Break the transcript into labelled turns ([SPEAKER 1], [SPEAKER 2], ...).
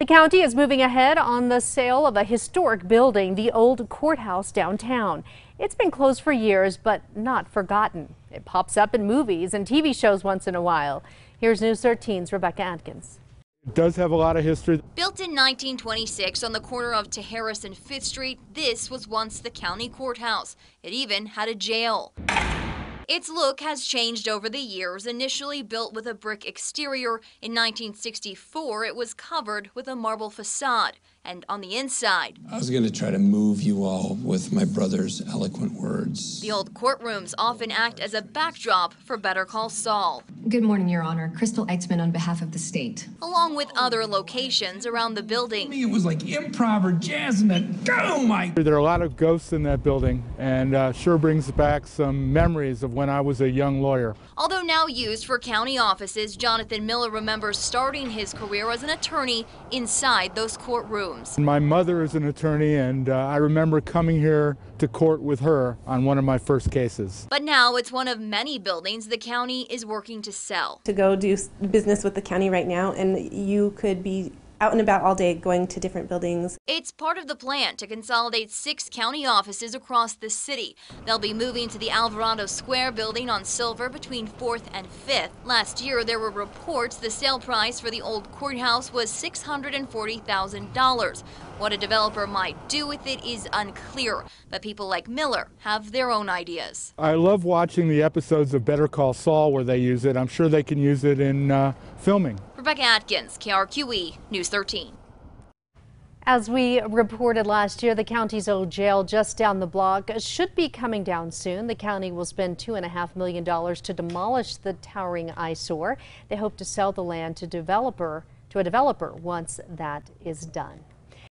[SPEAKER 1] The county is moving ahead on the sale of a historic building, the old courthouse downtown. It's been closed for years, but not forgotten. It pops up in movies and TV shows once in a while. Here's News 13's Rebecca Atkins.
[SPEAKER 2] It does have a lot of history.
[SPEAKER 3] Built in 1926 on the corner of Tijeras and 5th Street, this was once the county courthouse. It even had a jail. Its look has changed over the years. Initially built with a brick exterior, in 1964 it was covered with a marble facade. And on the inside,
[SPEAKER 4] I was going to try to move you all with my brother's eloquent words.
[SPEAKER 3] The old courtrooms often act as a backdrop for Better Call Saul.
[SPEAKER 5] Good morning, Your Honor. Crystal Eitzman on behalf of the state.
[SPEAKER 3] Along with other locations around the building.
[SPEAKER 4] To me, It was like improv or jazz and that, oh my.
[SPEAKER 2] There are a lot of ghosts in that building and uh, sure brings back some memories of when I was a young lawyer.
[SPEAKER 3] Although now used for county offices, Jonathan Miller remembers starting his career as an attorney inside those courtrooms.
[SPEAKER 2] My mother is an attorney, and uh, I remember coming here to court with her on one of my first cases.
[SPEAKER 3] But now it's one of many buildings the county is working to sell.
[SPEAKER 6] To go do business with the county right now, and you could be out and about all day going to different buildings.
[SPEAKER 3] It's part of the plan to consolidate six county offices across the city. They'll be moving to the Alvarado Square building on Silver between 4th and 5th. Last year, there were reports the sale price for the old courthouse was $640,000. What a developer might do with it is unclear, but people like Miller have their own ideas.
[SPEAKER 2] I love watching the episodes of Better Call Saul where they use it. I'm sure they can use it in uh, filming.
[SPEAKER 3] Rebecca Atkins, KRQE News 13.
[SPEAKER 1] As we reported last year, the county's old jail just down the block should be coming down soon. The county will spend $2.5 million to demolish the towering eyesore. They hope to sell the land to developer to a developer once that is done.